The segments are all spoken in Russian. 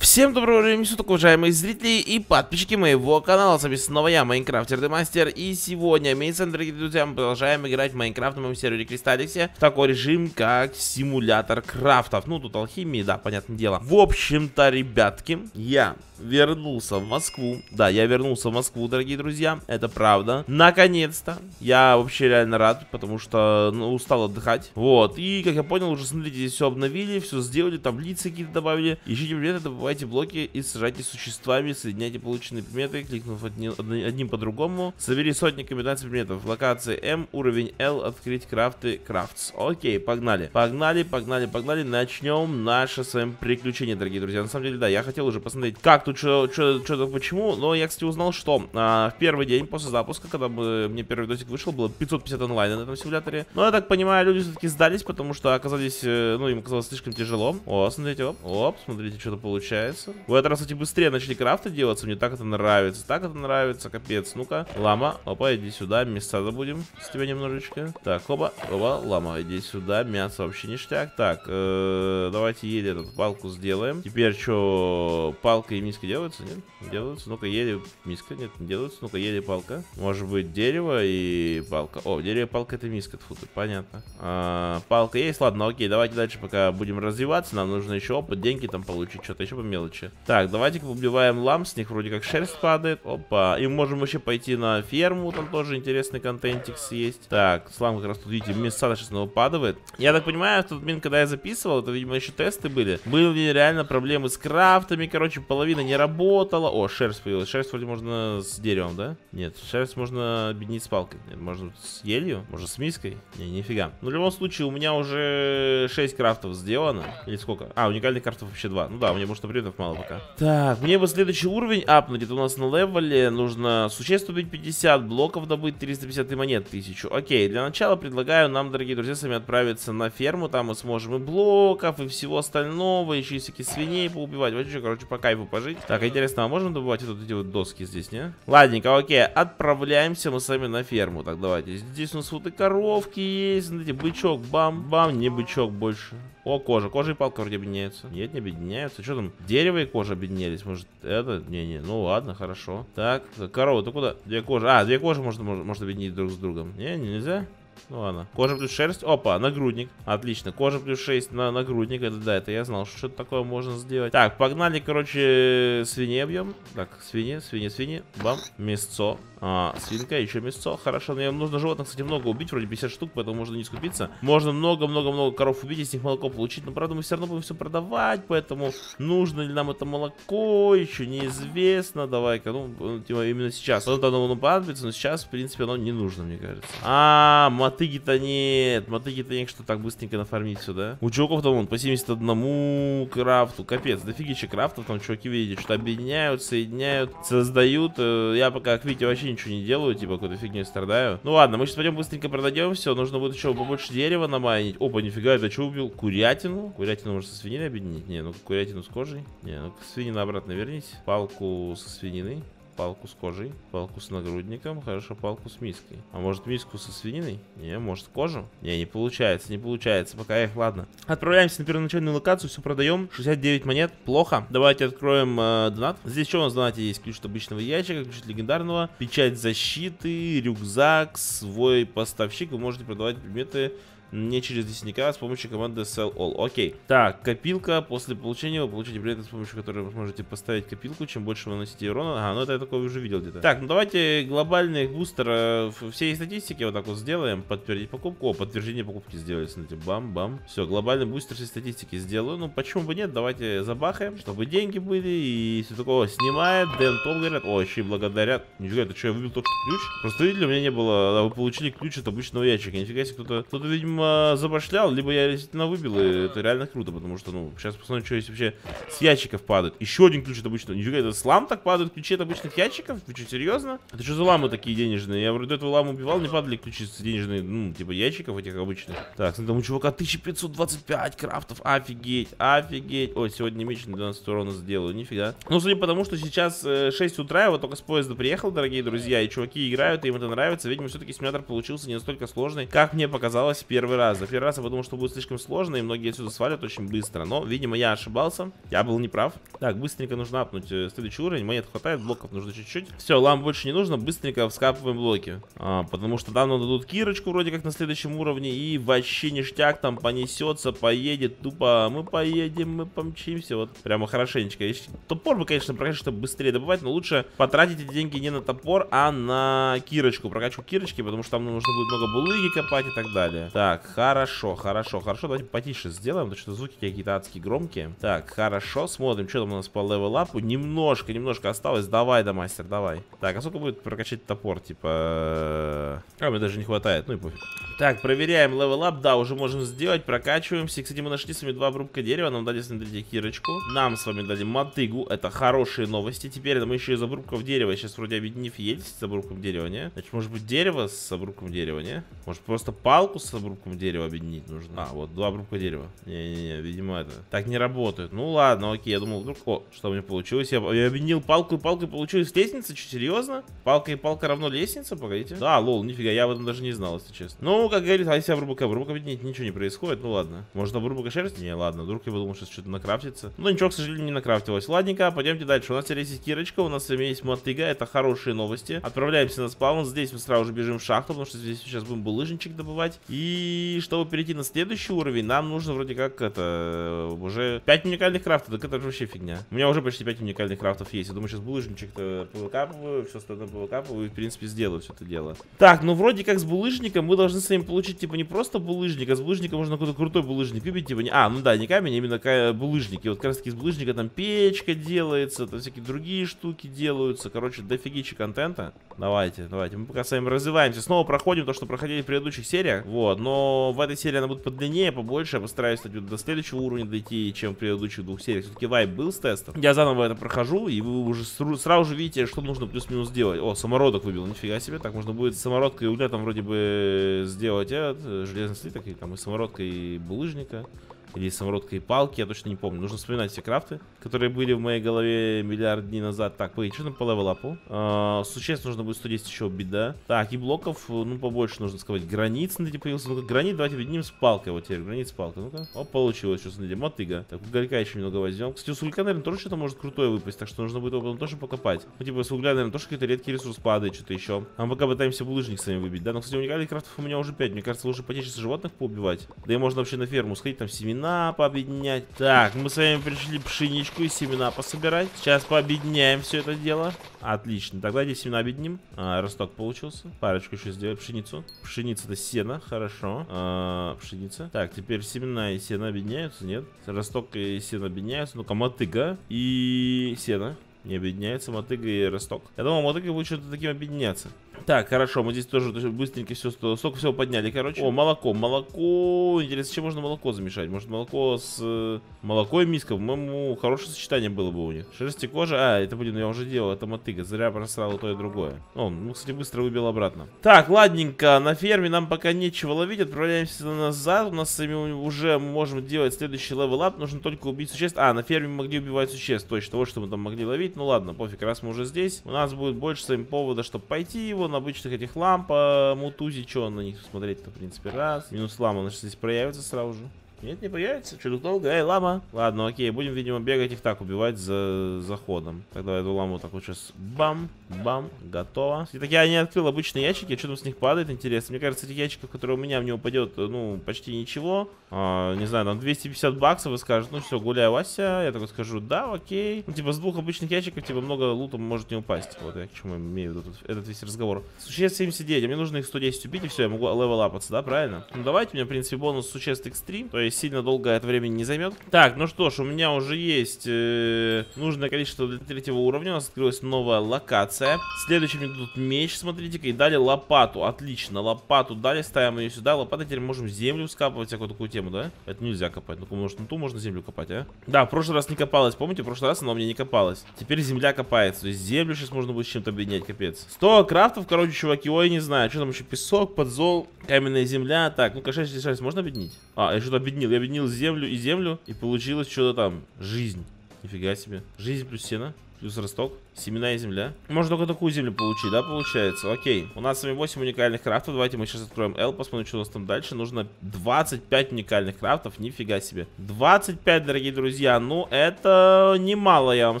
Всем доброго времени суток, уважаемые зрители и подписчики моего канала. С вами снова я, Майнкрафтер Демастер. И сегодня, месяц, дорогие друзья, мы продолжаем играть в Майнкрафт на моем сервере Cristalix'е. В такой режим, как симулятор крафтов. Ну, тут алхимии, да, понятное дело. В общем-то, ребятки, я вернулся в Москву. Да, я вернулся в Москву, дорогие друзья. Это правда. Наконец-то. Я вообще реально рад, потому что ну, устал отдыхать. Вот. И, как я понял, уже, смотрите, здесь все обновили, все сделали, таблицы какие-то добавили. Ищите предметы, добывайте блоки и сражайтесь с существами, соединяйте полученные предметы, кликнув одним, одним по другому. Собери сотни комбинаций предметов. Локация М, уровень L, открыть крафты, crafts. Окей, погнали. Погнали, погнали, погнали. Начнем наше с вами приключение, дорогие друзья. На самом деле, да, я хотел уже посмотреть, как тут что-то почему, но я, кстати, узнал, что а, в первый день после запуска, когда мы, мне первый видосик вышел, было 550 онлайна на этом симуляторе. Но я так понимаю, люди все-таки сдались, потому что оказались, э, ну, им оказалось слишком тяжело. О, смотрите, оп, оп, смотрите, что-то получается. В этот раз, кстати, быстрее начали крафты делаться, мне так это нравится, так это нравится, капец. Ну-ка, лама, опа, иди сюда, мяса забудем с тебя немножечко. Так, оба, оба, лама, иди сюда, мясо вообще ништяк. Так, э, давайте еле эту палку сделаем. Теперь что, палка и миска миски делаются, нет? Делаются. Ну-ка, еле миска, нет, не делаются. Ну-ка, еле палка. Может быть, дерево и палка. О, дерево, палка, это миска, тьфу понятно. А, палка есть, ладно, окей, давайте дальше, пока будем развиваться. Нам нужно еще опыт, деньги там получить, что-то еще по мелочи. Так, давайте-ка убиваем лам, с них вроде как шерсть падает. Опа, и можем вообще пойти на ферму, там тоже интересный контентик съесть. Так, слам как раз тут, видите, мясо сейчас падает. Я так понимаю, тот момент, когда я записывал, это, видимо, еще тесты были. Были реально проблемы с крафтами, короче, половина не работала. О, шерсть появилась. Шерсть вроде можно с деревом, да? Нет, шерсть можно объединить с палкой. Нет, можно с елью, может с миской. Не, нифига. Ну, в любом случае, у меня уже 6 крафтов сделано. Или сколько? А, уникальных крафтов вообще 2. Ну да, мне, может, апгрейдов мало пока. Так, мне бы следующий уровень апнуть. Это у нас на левеле. Нужно существ убить 50, блоков добыть 350 и монет 1000. Окей, для начала предлагаю нам, дорогие друзья, с вами отправиться на ферму. Там мы сможем и блоков, и всего остального. Еще и всякие свиней поубивать. Вообще, короче, по кайфу пожить. Так, интересно, а можем добывать вот эти вот доски здесь, не? Ладненько, окей, отправляемся мы с вами на ферму. Так, давайте. Здесь у нас вот и коровки есть. Смотрите, бычок, бам-бам, не бычок больше. О, кожа. Кожа и палка вроде объединяются. Нет, не объединяются. Что там? Дерево и кожа объединились. Может, это? Не-не. Ну ладно, хорошо. Так, корова, ты куда? Две кожи. А, две кожи можно, можно, можно объединить друг с другом. Не, нельзя. Ну ладно. Кожа плюс шерсть. Опа, нагрудник. Отлично. Кожа плюс 6 на нагрудник. Это да, это я знал, что что-то такое можно сделать. Так, погнали, короче, свиней объем. Так, свиньи, свиньи, свиньи. Бам. Мясцо. А, свинка, еще мясо. Хорошо, но нужно животных, кстати, много убить, вроде 50 штук, поэтому можно не скупиться. Можно много-много-много коров убить и с них молоко получить, но, правда, мы все равно будем все продавать, поэтому нужно ли нам это молоко, еще неизвестно. Давай-ка, ну, типа, именно сейчас. Вот оно нам понадобится, но сейчас, в принципе, оно не нужно, мне кажется. А, мотыги-то нет. Мотыги-то нет, что так быстренько нафармить все, да? У чуваков-то вон по 71 крафту. Капец, дофигища крафтов, там чуваки, видите, что объединяют, соединяют, создают. Э, я пока, как видите, вообще ничего не делаю, типа какой-то фигней страдаю. Ну ладно, мы сейчас пойдем быстренько продадим все. Нужно будет еще побольше дерева намайнить. Опа, нифига, это что убил? Курятину? Курятину можно со свининой объединить? Не, ну курятину с кожей. Не, ну свинина обратно вернись. Палку со свининой палку с кожей, палку с нагрудником, хорошо, палку с миской. А может миску со свининой? Не, может кожу? Не, не получается, не получается. Пока их, ладно. Отправляемся на первоначальную локацию, все продаем. 69 монет, плохо. Давайте откроем э, донат. Здесь что у нас в донате есть? Ключ от обычного ящика, ключ от легендарного, печать защиты, рюкзак, свой поставщик. Вы можете продавать предметы не через лесника, а с помощью команды sell all. Окей. Так, копилка. После получения вы получите предметы, с помощью которой вы сможете поставить копилку. Чем больше вы наносите урона. Ага, ну это я такое уже видел где-то. Так, ну давайте глобальный бустер э, всей статистики вот так вот сделаем. Подтвердить покупку. О, подтверждение покупки сделали. Смотрите, бам-бам. Все, глобальный бустер всей статистики сделаю. Ну, почему бы нет? Давайте забахаем, чтобы деньги были. И все такое снимает. Дэн Тол говорят. О, еще и благодарят. Нифига, это что, я выбил только ключ? Просто видели, у меня не было. А вы получили ключ от обычного ящика. Нифига себе, кто-то, кто-то, видимо, видимо, забашлял, либо я действительно выбил, и это реально круто, потому что, ну, сейчас посмотрим, что есть вообще с ящиков падает. Еще один ключ от обычного. Нифига, это слам так падают ключи от обычных ящиков? Вы что, серьезно? Это что за ламы такие денежные? Я вроде этого ламу убивал, не падали ключи с денежные, ну, типа ящиков этих обычных. Так, смотри, там у чувака 1525 крафтов, офигеть, офигеть. Ой, сегодня меч на 12 урона сделаю, нифига. Ну, судя по тому, что сейчас э, 6 утра, я вот только с поезда приехал, дорогие друзья, и чуваки играют, и им это нравится. Видимо, все-таки симулятор получился не настолько сложный, как мне показалось в первый первый раз. За первый раз я подумал, что будет слишком сложно, и многие отсюда свалят очень быстро. Но, видимо, я ошибался. Я был неправ. Так, быстренько нужно апнуть э, следующий уровень. Монет хватает, блоков нужно чуть-чуть. Все, лам больше не нужно, быстренько вскапываем блоки. А, потому что там нам дадут кирочку вроде как на следующем уровне. И вообще ништяк там понесется, поедет тупо. Мы поедем, мы помчимся. Вот прямо хорошенечко. Топор бы, конечно, прокачать, чтобы быстрее добывать, но лучше потратить эти деньги не на топор, а на кирочку. Прокачку кирочки, потому что там нужно будет много булыги копать и так далее. Так, хорошо, хорошо, хорошо. Давайте потише сделаем, потому что звуки какие-то адские громкие. Так, хорошо, смотрим, что там у нас по левелапу. Немножко, немножко осталось. Давай, да, мастер, давай. Так, а сколько будет прокачать топор? Типа... А, мне даже не хватает, ну и пофиг. Так, проверяем level up. Да, уже можем сделать, прокачиваемся. Кстати, мы нашли с вами два обрубка дерева. Нам дали, смотрите, кирочку. Нам с вами дали мотыгу. Это хорошие новости. Теперь мы еще из обрубков дерева. Сейчас вроде объединить это с обрубком дерева, не? Значит, может быть дерево с обрубком дерева, не? Может просто палку с обрубком дерева объединить нужно? А, вот два обрубка дерева. Не-не-не, видимо это. Так не работает. Ну ладно, окей, я думал, вдруг... О, что у меня получилось? Я, я объединил палку и палку и получилось лестница? Что, серьезно? Палка и палка равно лестница? Погодите. Да, lol, нифига, я об этом даже не знал, если честно. Ну, как говорится, а если обрубок обрубок объединить, ничего не происходит, ну ладно. Может обрубок шерсти? Не, ладно, вдруг я подумал, что что-то накрафтится. Ну ничего, к сожалению, не накрафтилось. Ладненько, пойдемте дальше. У нас теперь есть кирочка, у нас есть мотыга, это хорошие новости. Отправляемся на спаун, здесь мы сразу же бежим в шахту, потому что здесь сейчас будем булыжничек добывать. И чтобы перейти на следующий уровень, нам нужно вроде как это, уже 5 уникальных крафтов, так это же вообще фигня. У меня уже почти 5 уникальных крафтов есть. Я думаю, сейчас булыжничек-то повыкапываю, все остальное повыкапываю и, в принципе, сделаю все это дело. Так, ну вроде как с булыжником мы должны с вами получить, типа, не просто булыжник, а с булыжника можно какой-то крутой булыжник купить, типа, не... А, ну да, не камень, а именно булыжники. Вот как раз таки из булыжника там печка делается, там всякие другие штуки делаются. Короче, дофигичи контента. Давайте, давайте. Мы пока с вами развиваемся. Снова проходим то, что проходили в предыдущих сериях. Вот, но в этой серии она будет подлиннее, побольше. Я постараюсь, кстати, до следующего уровня дойти, чем в предыдущих двух сериях. Все-таки вайп был с тестом. Я заново это прохожу, и вы уже сразу же видите, что нужно плюс-минус сделать. О, самородок выбил, нифига себе. Так, можно будет самородкой угля там вроде бы сделать этот, железный слиток, и там и самородка, и булыжника. Или самородка и палки, я точно не помню. Нужно вспоминать все крафты, которые были в моей голове миллиард дней назад. Так, погоди, что там по левелапу? А, существ нужно будет 110 еще убить, да? Так, и блоков, ну, побольше нужно сказать. Границ, смотрите, появился. Ну-ка, гранит давайте объединим с палкой. Вот теперь, гранит с палкой. Ну-ка. О, получилось, что, смотрите, мотыга. Так, уголька еще немного возьмем. Кстати, у сулька, наверное, тоже что-то может крутое выпасть, так что нужно будет его тоже покопать. Ну, типа, с угля, наверное, тоже какой-то редкий ресурс падает, что-то еще. А мы пока пытаемся булыжник сами выбить, да? Но, кстати, уникальных крафтов у меня уже 5. Мне кажется, лучше потечь животных поубивать. Да и можно вообще на ферму сходить, там семена пообъединить пообъединять. Так, мы с вами пришли пшеничку и семена пособирать. Сейчас пообъединяем все это дело. Отлично. Тогда здесь семена объединим. А, росток получился. Парочку еще сделать. Пшеницу. Пшеница это сено. Хорошо. А, пшеница. Так, теперь семена и сено объединяются. Нет. Росток и сено объединяются. Ну-ка, мотыга и сено. Не объединяется мотыга и росток. Я думал, мотыга будет что-то таким объединяться. Так, хорошо, мы здесь тоже быстренько все, столько всего подняли, короче. О, молоко, молоко. Интересно, чем можно молоко замешать? Может, молоко с... Э, молоко и миска, по-моему, хорошее сочетание было бы у них. Шерсть и кожа. А, это, блин, я уже делал, это мотыга. Зря просрал то и другое. О, ну, кстати, быстро выбил обратно. Так, ладненько, на ферме нам пока нечего ловить. Отправляемся назад. У нас с вами уже можем делать следующий level up. Нужно только убить существ. А, на ферме могли убивать существ. Точно, вот что мы там могли ловить. Ну ладно, пофиг, раз мы уже здесь. У нас будет больше с вами повода, чтобы пойти его на обычных этих лам помутузить, что на них смотреть-то, в принципе, раз. Минус лама, значит, здесь проявится сразу же. Нет, не появится. Что тут долго? Эй, лама. Ладно, окей, будем, видимо, бегать их так, убивать за заходом. Тогда эту ламу так вот сейчас бам, бам, готово. Так я не открыл обычные ящики, что там с них падает, интересно. Мне кажется, этих ящиков, которые у меня в него упадет, ну, почти ничего. А, не знаю, там 250 баксов и скажет, ну все, гуляй, Вася. Я такой скажу, да, окей. Ну, типа, с двух обычных ящиков, типа, много лута может не упасть. Вот я к чему имею в виду этот весь разговор. Существ 79, а мне нужно их 110 убить, и все, я могу level апаться, да, правильно? Ну, давайте, у меня, в принципе, бонус существ икс три, то есть сильно долго это времени не займет. Так, ну что ж, у меня уже есть э, нужное количество для третьего уровня. У нас открылась новая локация. Следующий мне тут меч, смотрите-ка, и дали лопату. Отлично, лопату дали, ставим ее сюда. Лопатой теперь можем землю скапывать, всякую такую тему, да? Это нельзя копать. Ну, может, на ту можно землю копать, а? Да, в прошлый раз не копалась, помните? В прошлый раз она у меня не копалась. Теперь земля копается. То есть землю сейчас можно будет с чем-то объединять, капец. 100 крафтов, короче, чуваки, ой, не знаю. Что там еще? Песок, подзол, каменная земля. Так, ну-ка, 6, 6, можно объединить? А, я что-то объединил. Я объединил землю и землю, и получилось что-то там. Жизнь. Нифига себе. Жизнь плюс сено. Плюс росток. Семена и земля. Можно только такую землю получить, да, получается? Окей. У нас с вами 8 уникальных крафтов. Давайте мы сейчас откроем L, посмотрим, что у нас там дальше. Нужно 25 уникальных крафтов. Нифига себе. 25, дорогие друзья. Ну, это немало, я вам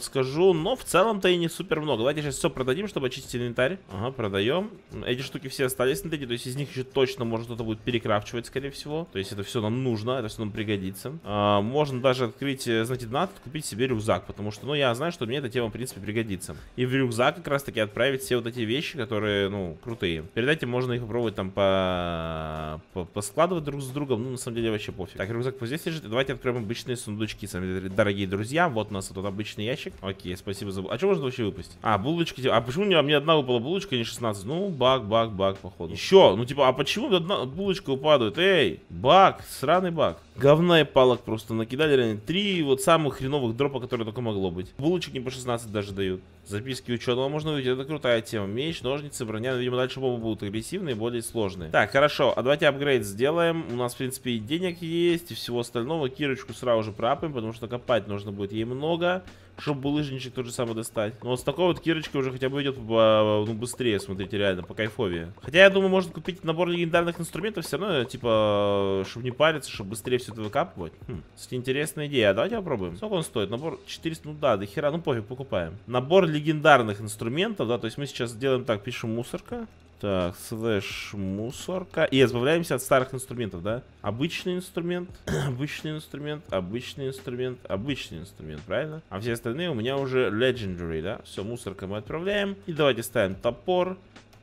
скажу. Но в целом-то и не супер много. Давайте сейчас все продадим, чтобы очистить инвентарь. Ага, продаем. Эти штуки все остались на то есть из них еще точно можно что-то будет перекрафчивать, скорее всего. То есть это все нам нужно, это все нам пригодится. А, можно даже открыть, э, знаете, надо купить себе рюкзак, потому что, ну, я знаю, что мне эта тема, в принципе, пригодится. И в рюкзак как раз-таки отправить все вот эти вещи, которые, ну, крутые. Перед этим можно их попробовать там по... по поскладывать друг с другом, ну, на самом деле, вообще пофиг. Так, рюкзак вот здесь лежит, давайте откроем обычные сундучки, дорогие друзья. Вот у нас тут обычный ящик. Окей, спасибо за... А что можно вообще выпустить? А, булочки, а почему мне, мне одна выпала булочка, а не 16? Ну, баг, баг, баг, походу. Еще, ну, типа, а почему одна булочка упадает? Эй, баг, сраный баг. Говна и палок просто накидали реально. Три вот самых хреновых дропа, которые только могло быть. Булочек не по 16 даже дают. Записки ученого можно увидеть. Это крутая тема. Меч, ножницы, броня. Видимо, дальше бомбы будут агрессивные и более сложные. Так, хорошо. А давайте апгрейд сделаем. У нас, в принципе, и денег есть, и всего остального. Кирочку сразу же пропаем, потому что копать нужно будет ей много чтобы булыжничек тот же самый достать. Но вот с такой вот кирочкой уже хотя бы идет по, ну, быстрее, смотрите, реально, по кайфовее. Хотя я думаю, можно купить набор легендарных инструментов все равно, типа, чтобы не париться, чтобы быстрее все это выкапывать. Хм, кстати, интересная идея. А давайте попробуем. Сколько он стоит? Набор 400, ну да, до хера, ну пофиг, покупаем. Набор легендарных инструментов, да, то есть мы сейчас делаем так, пишем мусорка. Так, слэш мусорка. И избавляемся от старых инструментов, да? Обычный инструмент, обычный инструмент, обычный инструмент, обычный инструмент, правильно? А все остальные у меня уже legendary, да? Все, мусорка мы отправляем. И давайте ставим топор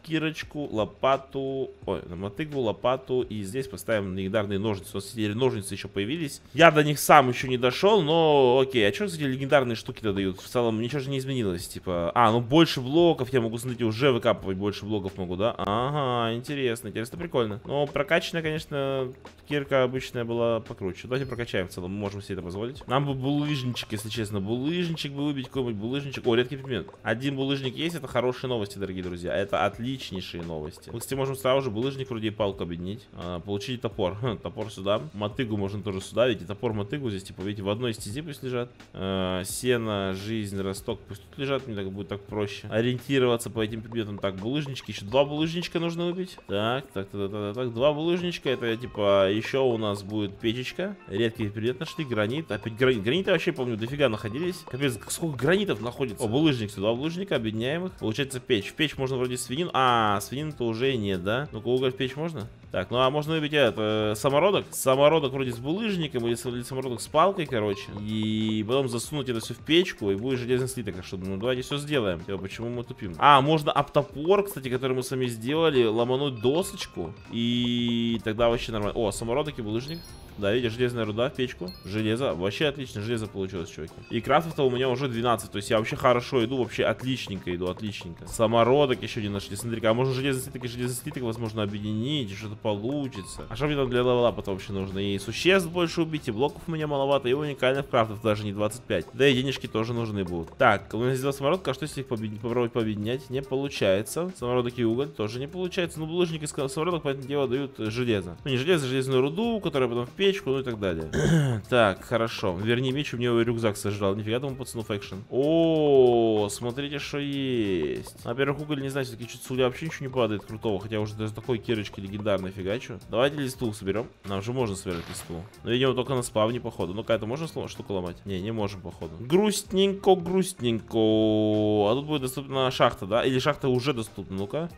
кирочку, лопату, ой, на мотыгу, лопату, и здесь поставим легендарные ножницы. У нас теперь ножницы еще появились. Я до них сам еще не дошел, но окей. А что, кстати, легендарные штуки-то дают? В целом ничего же не изменилось, типа... А, ну больше блоков я могу, смотрите, уже выкапывать больше блоков могу, да? Ага, интересно, интересно, прикольно. Но прокачанная, конечно, кирка обычная была покруче. Давайте прокачаем в целом, мы можем себе это позволить. Нам бы булыжничек, если честно, булыжничек бы выбить, какой-нибудь булыжничек. О, редкий предмет. Один булыжник есть, это хорошие новости, дорогие друзья. Это отлично отличнейшие новости. Мы, кстати, можем сразу же булыжник вроде и палку объединить. А, получить топор. Топор сюда. Мотыгу можно тоже сюда. Видите, топор, мотыгу здесь, типа, видите, в одной стези пусть лежат. А, сено, жизнь, росток пусть тут лежат. Мне так будет так проще. Ориентироваться по этим предметам. Так, булыжнички. Еще два булыжничка нужно выпить. Так, так, так, так, так, так. Два булыжничка. Это, типа, еще у нас будет печечка. Редкий предмет нашли. Гранит. Опять гранит. Граниты вообще, помню, дофига находились. Капец, сколько гранитов находится. О, булыжник. Два булыжника. Объединяем их. Получается печь. В печь можно вроде свинину. А, а, свинин-то уже нет, да? Ну-ка, уголь печь можно? Так, ну а можно выбить это, самородок? Самородок вроде с булыжником или, или самородок с палкой, короче. И потом засунуть это все в печку, и будет железный слиток. Так что, ну давайте все сделаем. Типа, почему мы тупим? А, можно об топор, кстати, который мы сами сделали, ломануть досочку. И тогда вообще нормально. О, самородок и булыжник. Да, видишь, железная руда в печку. Железо. Вообще отлично, железо получилось, чуваки. И крафтов-то у меня уже 12. То есть я вообще хорошо иду, вообще отличненько иду, отличненько. Самородок еще не нашли. Смотри-ка, а можно железный слиток и железный слиток, возможно, объединить, что-то получится. А что мне там для левелапа вообще нужно? И существ больше убить, и блоков у меня маловато, и уникальных крафтов даже не 25. Да и денежки тоже нужны будут. Так, у меня здесь два самородка, а что если их победить, попробовать пообъединять? Не получается. Самородок и уголь тоже не получается. Ну, булыжник и самородок, поэтому дело, дают железо. Ну, не железо, а железную руду, которая потом в печку, ну и так далее. так, хорошо. Верни меч, у меня рюкзак сожрал. Нифига тому пацану faction. О, смотрите, что есть. Во-первых, уголь, не знаю, все-таки отсюда вообще ничего не падает крутого. Хотя уже даже такой кирочки легендарной фигачу. Давайте листву соберем. Нам же можно собирать листву. Но, видимо, только на спавне, походу. Ну-ка, это можно штуку ломать? Не, не можем, походу. Грустненько, грустненько. А тут будет доступна шахта, да? Или шахта уже доступна? Ну-ка.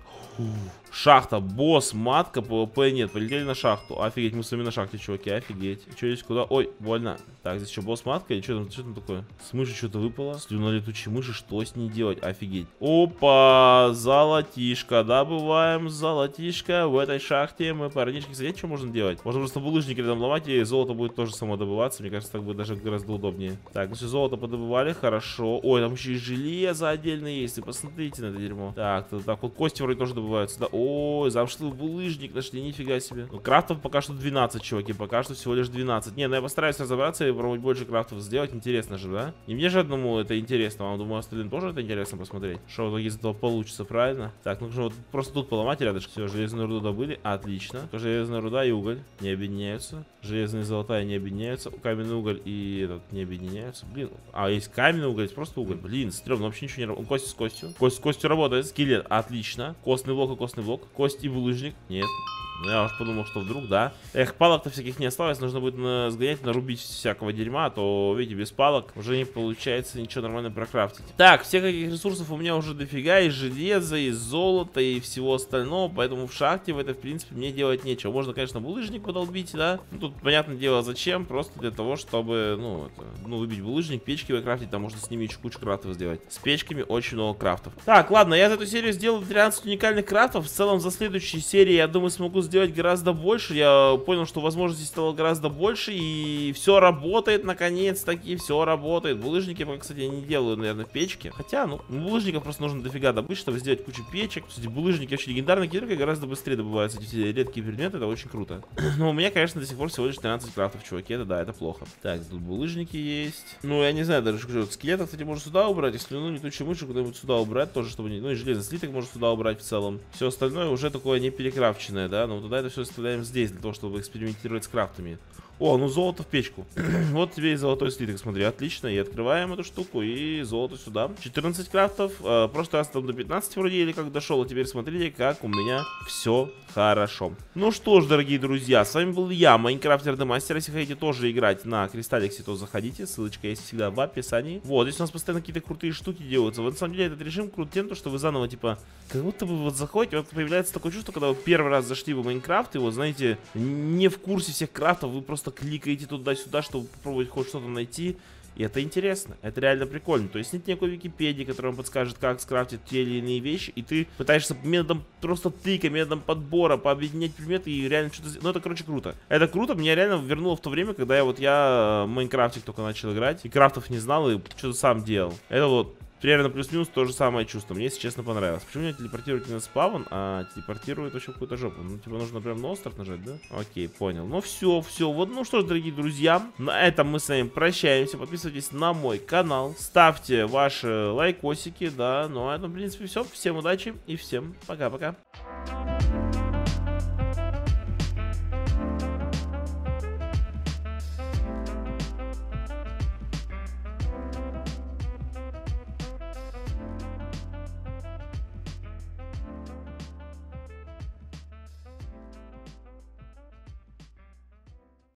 Шахта, босс, матка, PvP нет. Полетели на шахту. Офигеть, мы с вами на шахте, чуваки. Офигеть. Что здесь куда? Ой, больно. Так, здесь что, босс матка или что там, что там такое? С мыши что-то выпало. Слюна летучей мыши, что с ней делать? Офигеть. Опа, золотишко. Добываем золотишко в этой шахте. Мы, парнишки, кстати, что можно делать? Можно просто булыжники рядом ломать, и золото будет тоже само добываться. Мне кажется, так будет даже гораздо удобнее. Так, ну все, золото подобывали, хорошо. Ой, там еще и железо отдельно есть. И посмотрите на это дерьмо. Так, так, вот кости вроде тоже добываются, да? Ой, замшелый булыжник нашли, нифига себе. Ну, крафтов пока что 12, чуваки, пока что всего лишь 12. Не, ну я постараюсь разобраться и попробовать больше крафтов сделать. Интересно же, да? И мне же одному это интересно. Вам, думаю, остальным тоже это интересно посмотреть. Что в итоге из этого получится, правильно? Так, нужно вот просто тут поломать рядышком. Все, железную руду добыли. Отлично. Только железная руда и уголь не объединяются. Железная и золотая не объединяются. Каменный уголь и этот не объединяются. Блин. А, есть каменный уголь, есть просто уголь. Блин, стрёмно, вообще ничего не работает. Кость с костью. Кость с костью работает. Скелет. Отлично. Костный блок и костный блок. Кость и булыжник. Нет. Я уж подумал, что вдруг, да. Эх, палок-то всяких не осталось. Нужно будет на, сгонять, нарубить всякого дерьма. А то, видите, без палок уже не получается ничего нормально прокрафтить. Так, всех этих ресурсов у меня уже дофига. И железа, и золото, и всего остального. Поэтому в шахте в это, в принципе, мне делать нечего. Можно, конечно, булыжник подолбить, да. Ну, тут, понятное дело, зачем. Просто для того, чтобы, ну, это, ну, выбить булыжник, печки выкрафтить. Там можно с ними еще кучу крафтов сделать. С печками очень много крафтов. Так, ладно, я за эту серию сделал 13 уникальных крафтов. В целом, за следующей серии, я думаю, смогу сделать гораздо больше. Я понял, что возможностей стало гораздо больше. И все работает, наконец-таки. Все работает. Булыжники я, кстати, не делаю, наверное, в печке. Хотя, ну, булыжников просто нужно дофига добыть, чтобы сделать кучу печек. Кстати, булыжники вообще легендарная кирка гораздо быстрее добываются эти все редкие предметы. Это очень круто. Но у меня, конечно, до сих пор всего лишь 13 крафтов, чуваки. Это да, это плохо. Так, тут булыжники есть. Ну, я не знаю даже, что скелетов, кстати, можно сюда убрать. Если, ну, летучую мышь куда-нибудь сюда убрать, тоже, чтобы не... Ну, и железный слиток можно сюда убрать в целом. Все остальное уже такое не перекрафченное, да. Но туда это все оставляем здесь, для того, чтобы экспериментировать с крафтами. О, ну золото в печку. вот тебе и золотой слиток, смотри, отлично. И открываем эту штуку, и золото сюда. 14 крафтов. Э, прошлый раз там до 15 вроде или как дошел. А теперь смотрите, как у меня все хорошо. Ну что ж, дорогие друзья, с вами был я, Майнкрафтер Демастер. Если хотите тоже играть на Кристалликсе, то заходите. Ссылочка есть всегда в описании. Вот, здесь у нас постоянно какие-то крутые штуки делаются. Вот, на самом деле, этот режим крут тем, что вы заново, типа, как будто вы вот заходите, вот появляется такое чувство, когда вы первый раз зашли в Minecraft, и вот, знаете, не в курсе всех крафтов, вы просто кликаете туда-сюда, чтобы попробовать хоть что-то найти. И это интересно, это реально прикольно. То есть нет никакой Википедии, которая вам подскажет, как скрафтить те или иные вещи, и ты пытаешься методом просто тыка, методом подбора, пообъединять предметы и реально что-то. Ну, это, короче, круто. Это круто, меня реально вернуло в то время, когда я вот я в Майнкрафтик только начал играть, и крафтов не знал, и что-то сам делал. Это вот примерно плюс-минус то же самое чувство. Мне, если честно, понравилось. Почему меня телепортирует не на спавн, а телепортирует вообще какую-то жопу? Ну, типа, нужно прям на остров нажать, да? Окей, понял. Ну, все, все. Вот, ну что ж, дорогие друзья, на этом мы с вами прощаемся. Подписывайтесь на мой канал, ставьте ваши лайкосики, да. Ну, а это, в принципе, все. Всем удачи и всем пока-пока.